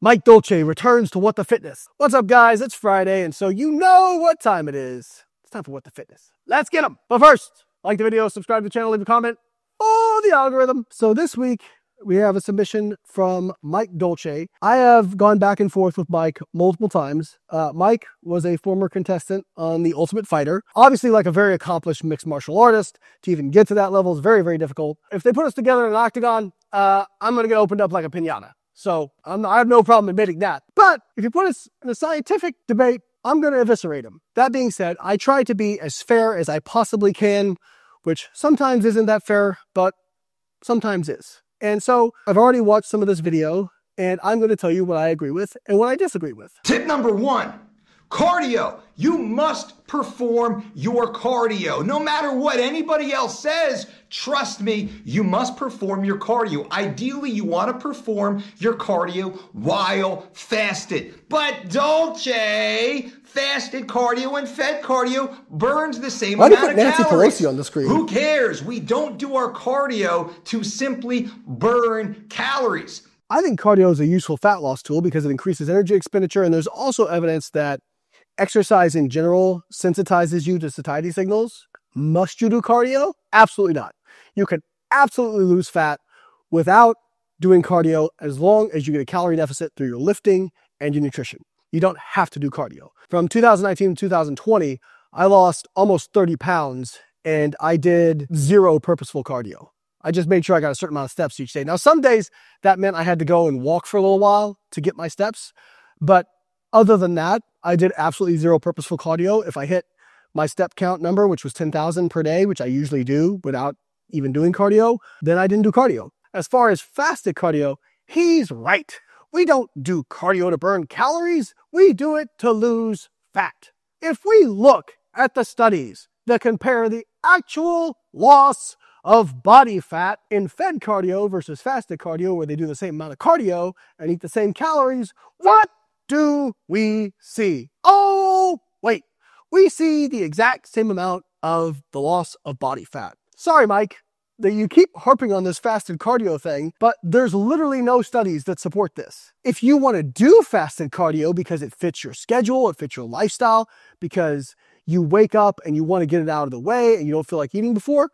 Mike Dolce returns to What the Fitness. What's up, guys? It's Friday, and so you know what time it is. It's time for What the Fitness. Let's get them. But first, like the video, subscribe to the channel, leave a comment. Oh, the algorithm. So this week, we have a submission from Mike Dolce. I have gone back and forth with Mike multiple times. Uh, Mike was a former contestant on The Ultimate Fighter. Obviously, like a very accomplished mixed martial artist, to even get to that level is very, very difficult. If they put us together in an octagon, uh, I'm going to get opened up like a pinata. So I'm, I have no problem admitting that. But if you put us in a scientific debate, I'm going to eviscerate him. That being said, I try to be as fair as I possibly can, which sometimes isn't that fair, but sometimes is. And so I've already watched some of this video, and I'm going to tell you what I agree with and what I disagree with. Tip number one cardio. You must perform your cardio. No matter what anybody else says, trust me, you must perform your cardio. Ideally, you want to perform your cardio while fasted. But Dolce, fasted cardio and fed cardio burns the same Why amount put of Nancy calories. Pelosi on the screen? Who cares? We don't do our cardio to simply burn calories. I think cardio is a useful fat loss tool because it increases energy expenditure, and there's also evidence that exercise in general sensitizes you to satiety signals. Must you do cardio? Absolutely not. You can absolutely lose fat without doing cardio as long as you get a calorie deficit through your lifting and your nutrition. You don't have to do cardio. From 2019 to 2020, I lost almost 30 pounds and I did zero purposeful cardio. I just made sure I got a certain amount of steps each day. Now, some days that meant I had to go and walk for a little while to get my steps. But other than that, I did absolutely zero purposeful cardio. If I hit my step count number, which was 10,000 per day, which I usually do without even doing cardio, then I didn't do cardio. As far as fasted cardio, he's right. We don't do cardio to burn calories, we do it to lose fat. If we look at the studies that compare the actual loss of body fat in fed cardio versus fasted cardio, where they do the same amount of cardio and eat the same calories, what do we see? Oh, wait, we see the exact same amount of the loss of body fat. Sorry, Mike, that you keep harping on this fasted cardio thing, but there's literally no studies that support this. If you want to do fasted cardio because it fits your schedule, it fits your lifestyle, because you wake up and you want to get it out of the way and you don't feel like eating before,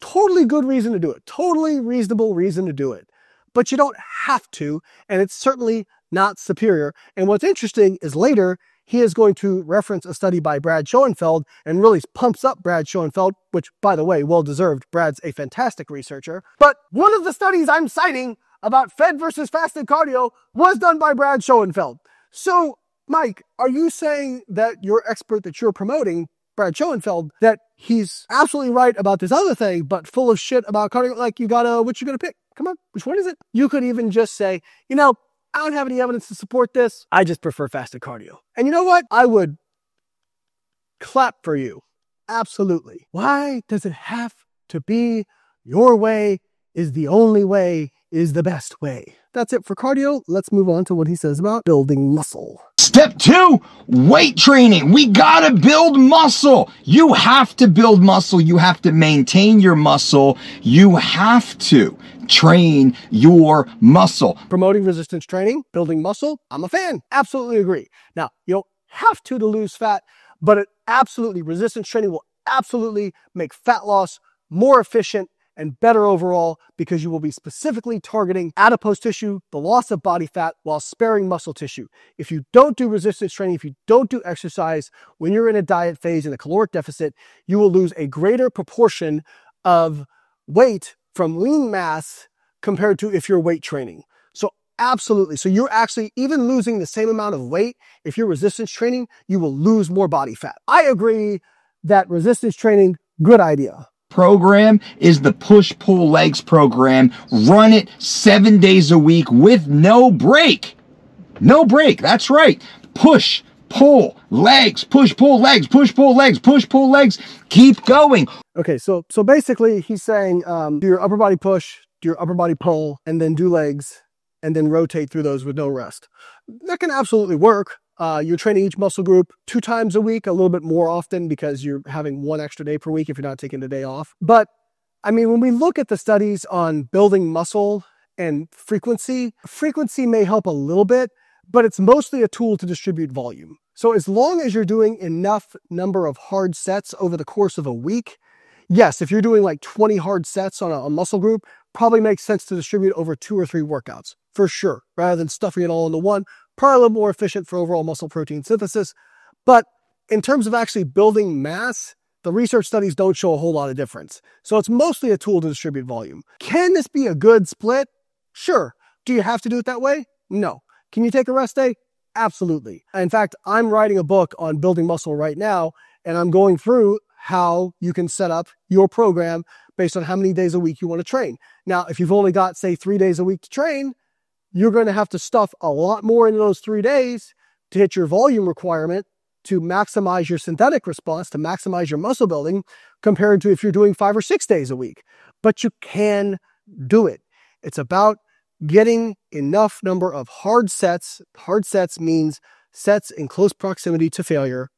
totally good reason to do it. Totally reasonable reason to do it. But you don't have to, and it's certainly not superior. And what's interesting is later, he is going to reference a study by Brad Schoenfeld and really pumps up Brad Schoenfeld, which, by the way, well deserved. Brad's a fantastic researcher. But one of the studies I'm citing about fed versus fasted cardio was done by Brad Schoenfeld. So, Mike, are you saying that your expert that you're promoting, Brad Schoenfeld, that he's absolutely right about this other thing, but full of shit about cardio? Like, you gotta, what you gonna pick? Come on, which one is it? You could even just say, you know, I don't have any evidence to support this. I just prefer fasted cardio. And you know what? I would clap for you. Absolutely. Why does it have to be your way is the only way is the best way? That's it for cardio. Let's move on to what he says about building muscle. Step two, weight training. We gotta build muscle. You have to build muscle. You have to maintain your muscle. You have to train your muscle. Promoting resistance training, building muscle, I'm a fan. Absolutely agree. Now, you don't have to to lose fat, but it absolutely, resistance training will absolutely make fat loss more efficient and better overall because you will be specifically targeting adipose tissue, the loss of body fat, while sparing muscle tissue. If you don't do resistance training, if you don't do exercise when you're in a diet phase in a caloric deficit, you will lose a greater proportion of weight from lean mass compared to if you're weight training. So absolutely. So you're actually even losing the same amount of weight. If you're resistance training, you will lose more body fat. I agree that resistance training, good idea program is the push pull legs program. Run it seven days a week with no break. No break. That's right. Push, pull, legs, push, pull, legs, push, pull, legs, push, pull, legs. Keep going. Okay, so so basically he's saying um, do your upper body push, do your upper body pull, and then do legs, and then rotate through those with no rest. That can absolutely work. Uh, you're training each muscle group two times a week, a little bit more often because you're having one extra day per week if you're not taking the day off. But I mean, when we look at the studies on building muscle and frequency, frequency may help a little bit, but it's mostly a tool to distribute volume. So as long as you're doing enough number of hard sets over the course of a week, yes, if you're doing like 20 hard sets on a, a muscle group, probably makes sense to distribute over two or three workouts for sure, rather than stuffing it all into one. Probably a little more efficient for overall muscle protein synthesis. But in terms of actually building mass, the research studies don't show a whole lot of difference. So it's mostly a tool to distribute volume. Can this be a good split? Sure. Do you have to do it that way? No. Can you take a rest day? Absolutely. In fact, I'm writing a book on building muscle right now, and I'm going through how you can set up your program based on how many days a week you want to train. Now, if you've only got, say, three days a week to train, you're going to have to stuff a lot more into those three days to hit your volume requirement to maximize your synthetic response, to maximize your muscle building, compared to if you're doing five or six days a week. But you can do it. It's about getting enough number of hard sets. Hard sets means sets in close proximity to failure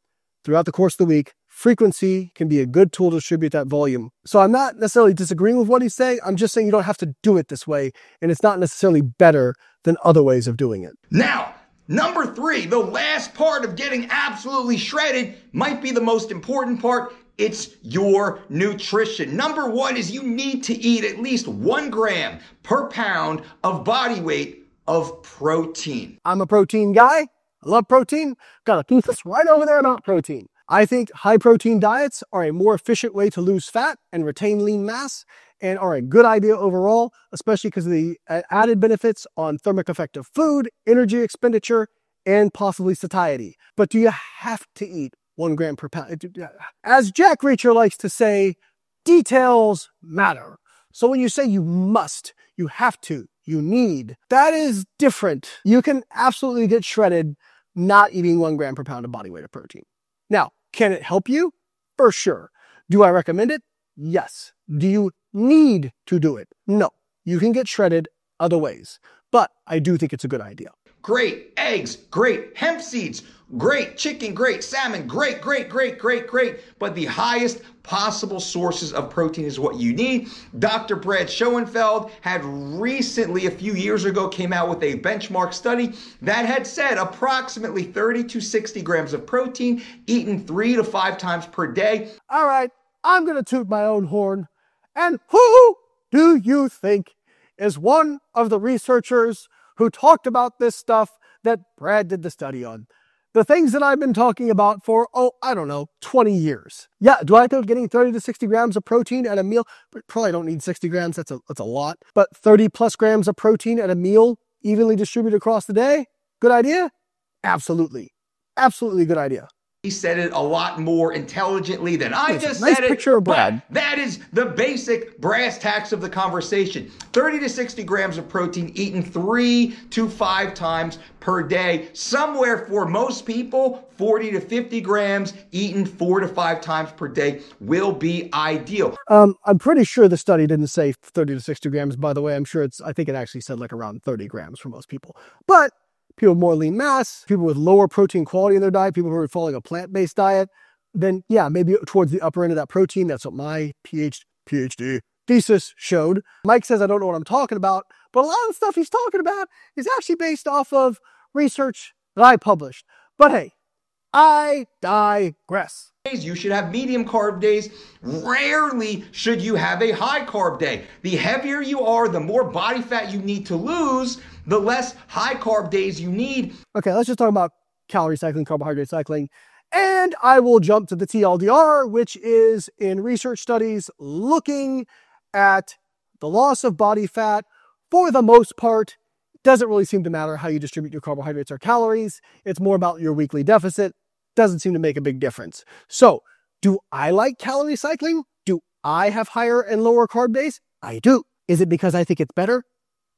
throughout the course of the week. Frequency can be a good tool to distribute that volume. So I'm not necessarily disagreeing with what he's saying. I'm just saying you don't have to do it this way. And it's not necessarily better than other ways of doing it. Now, Number three, the last part of getting absolutely shredded might be the most important part. It's your nutrition. Number one is you need to eat at least one gram per pound of body weight of protein. I'm a protein guy. I love protein. Got a thesis right over there about protein. I think high protein diets are a more efficient way to lose fat and retain lean mass and are a good idea overall, especially because of the added benefits on thermic effect of food, energy expenditure, and possibly satiety. But do you have to eat one gram per pound? As Jack Reacher likes to say, details matter. So when you say you must, you have to, you need, that is different. You can absolutely get shredded not eating one gram per pound of body weight of protein. Now, can it help you? For sure. Do I recommend it? Yes. Do you need to do it? No. You can get shredded other ways, but I do think it's a good idea. Great eggs, great hemp seeds, great chicken, great salmon, great, great, great, great, great. But the highest possible sources of protein is what you need. Dr. Brad Schoenfeld had recently, a few years ago, came out with a benchmark study that had said approximately 30 to 60 grams of protein eaten three to five times per day. All right, I'm going to toot my own horn. And who do you think is one of the researchers who talked about this stuff that Brad did the study on? The things that I've been talking about for, oh, I don't know, 20 years. Yeah, do I think getting 30 to 60 grams of protein at a meal? Probably don't need 60 grams, that's a, that's a lot. But 30 plus grams of protein at a meal, evenly distributed across the day, good idea? Absolutely. Absolutely good idea. He said it a lot more intelligently than I It's just nice said it. picture of Brad. That is the basic brass tacks of the conversation. 30 to 60 grams of protein eaten three to five times per day. Somewhere for most people, 40 to 50 grams eaten four to five times per day will be ideal. Um, I'm pretty sure the study didn't say 30 to 60 grams, by the way. I'm sure it's, I think it actually said like around 30 grams for most people. But people with more lean mass, people with lower protein quality in their diet, people who are following a plant based diet, then yeah, maybe towards the upper end of that protein. That's what my PhD, PhD thesis showed. Mike says I don't know what I'm talking about, but a lot of the stuff he's talking about is actually based off of research that I published. But hey, I digress. Days, you should have medium carb days. Rarely should you have a high carb day. The heavier you are, the more body fat you need to lose, the less high carb days you need. Okay, let's just talk about calorie cycling, carbohydrate cycling. And I will jump to the TLDR, which is in research studies looking at the loss of body fat for the most part. Doesn't really seem to matter how you distribute your carbohydrates or calories. It's more about your weekly deficit. Doesn't seem to make a big difference. So, do I like calorie cycling? Do I have higher and lower carb days? I do. Is it because I think it's better?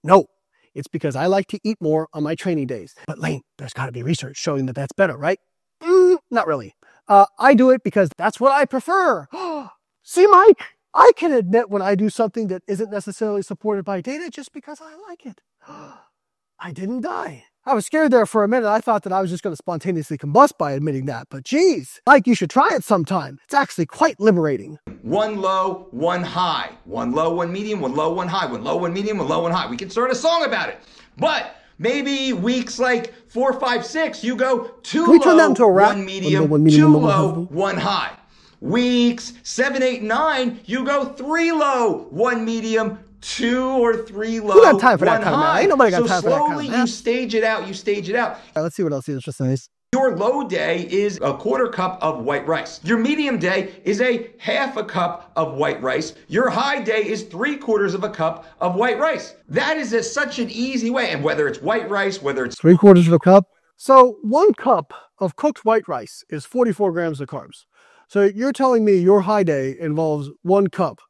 No. It's because I like to eat more on my training days. But Layne, there's got to be research showing that that's better, right? Mm, not really. Uh, I do it because that's what I prefer. See, Mike, I can admit when I do something that isn't necessarily supported by data just because I like it. I didn't die. I was scared there for a minute. I thought that I was just going to spontaneously combust by admitting that. But geez, Mike, you should try it sometime. It's actually quite liberating. One low, one high. One low, one medium, one low, one high. One low, one medium, one low, one high. We can start a song about it. But Maybe weeks like four, five, six, you go two Can we turn that low, into a rap? one medium, One medium, two one low, one high. Weeks seven, eight, nine, you go three low, one medium, two or three low, got time for that one kind of math? Ain't nobody got so time for that kind of slowly you stage it out, you stage it out. Right, let's see what else he just says. Your low day is a quarter cup of white rice. Your medium day is a half a cup of white rice. Your high day is three quarters of a cup of white rice. That is a, such an easy way. And whether it's white rice, whether it's Three quarters of a cup. So one cup of cooked white rice is 44 grams of carbs. So you're telling me your high day involves one cup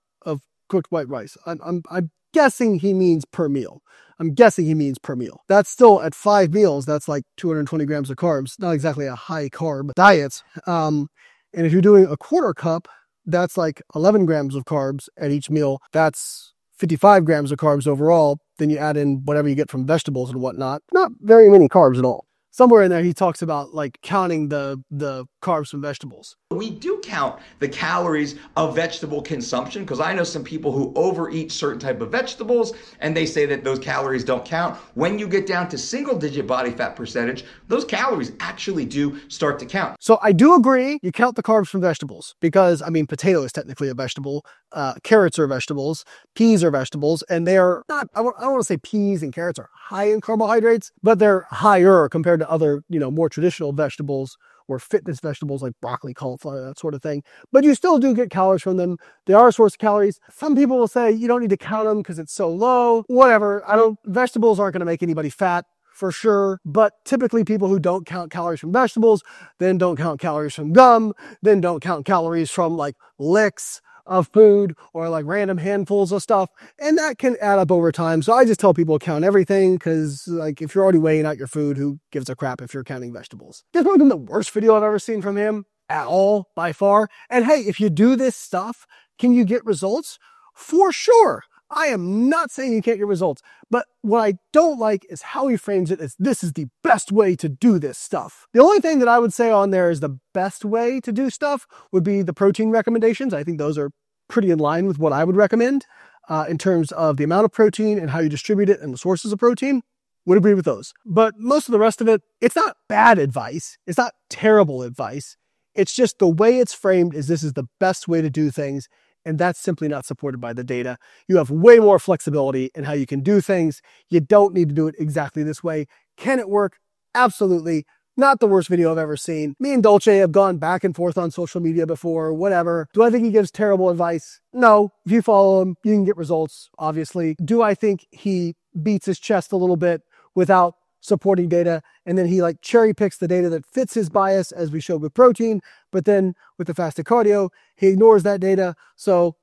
cooked white rice. I'm, I'm, I'm guessing he means per meal. I'm guessing he means per meal. That's still at five meals. That's like 220 grams of carbs. Not exactly a high carb diet. Um, and if you're doing a quarter cup, that's like 11 grams of carbs at each meal. That's 55 grams of carbs overall. Then you add in whatever you get from vegetables and whatnot. Not very many carbs at all. Somewhere in there, he talks about like counting the the carbs from vegetables. we do count the calories of vegetable consumption because I know some people who overeat certain type of vegetables and they say that those calories don't count. When you get down to single digit body fat percentage, those calories actually do start to count. So I do agree you count the carbs from vegetables because I mean potato is technically a vegetable, uh, carrots are vegetables, peas are vegetables, and they are not. I don't, I don't want to say peas and carrots are high in carbohydrates, but they're higher compared to other you know more traditional vegetables or fitness vegetables like broccoli, cauliflower, that sort of thing. But you still do get calories from them. They are a source of calories. Some people will say you don't need to count them because it's so low. Whatever. I don't. Vegetables aren't going to make anybody fat for sure. But typically, people who don't count calories from vegetables, then don't count calories from gum, then don't count calories from like licks of food or like random handfuls of stuff. And that can add up over time. So I just tell people count everything because, like, if you're already weighing out your food, who gives a crap if you're counting vegetables? This wasn't the worst video I've ever seen from him at all by far. And hey, if you do this stuff, can you get results? For sure. I am not saying you can't get results, but what I don't like is how he frames it as this is the best way to do this stuff. The only thing that I would say on there is the best way to do stuff would be the protein recommendations. I think those are pretty in line with what I would recommend uh, in terms of the amount of protein and how you distribute it and the sources of protein. Would agree with those. But most of the rest of it, it's not bad advice. It's not terrible advice. It's just the way it's framed is this is the best way to do things. And that's simply not supported by the data. You have way more flexibility in how you can do things. You don't need to do it exactly this way. Can it work? Absolutely. Not the worst video I've ever seen. Me and Dolce have gone back and forth on social media before, whatever. Do I think he gives terrible advice? No. If you follow him, you can get results, obviously. Do I think he beats his chest a little bit without supporting data and then he like cherry picks the data that fits his bias as we showed with protein but then with the fasted cardio he ignores that data. So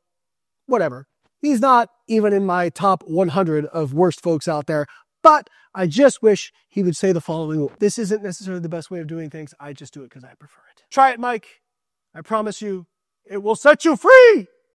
whatever. He's not even in my top 100 of worst folks out there but i just wish he would say the following. This isn't necessarily the best way of doing things. I just do it because i prefer it. Try it mike. I promise you it will set you free